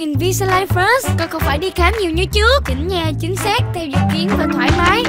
Invisalign First, con không phải đi khám nhiều như trước. Chỉnh nha chính xác theo dự kiến và thoải mái.